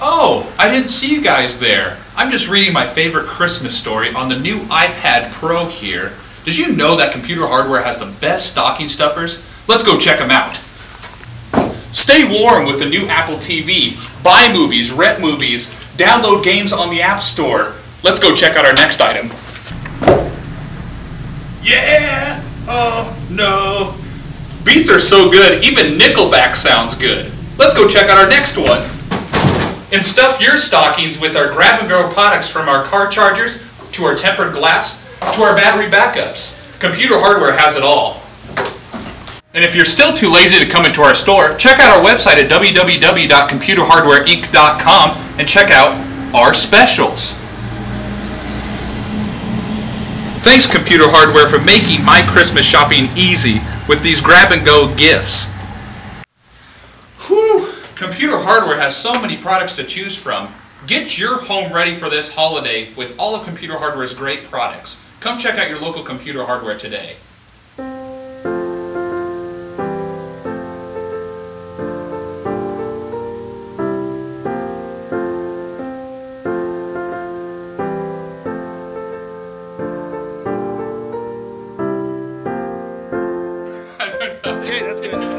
Oh, I didn't see you guys there. I'm just reading my favorite Christmas story on the new iPad Pro here. Did you know that Computer Hardware has the best stocking stuffers? Let's go check them out. Stay warm with the new Apple TV. Buy movies, rent movies, download games on the App Store. Let's go check out our next item. Yeah! Oh, no. Beats are so good, even Nickelback sounds good. Let's go check out our next one. And stuff your stockings with our grab and go products from our car chargers to our tempered glass to our battery backups. Computer hardware has it all. And if you're still too lazy to come into our store, check out our website at www.computerhardwareinc.com and check out our specials. Thanks Computer Hardware for making my Christmas shopping easy with these grab and go gifts. Computer hardware has so many products to choose from. Get your home ready for this holiday with all of computer hardware's great products. Come check out your local computer hardware today. okay, that's good.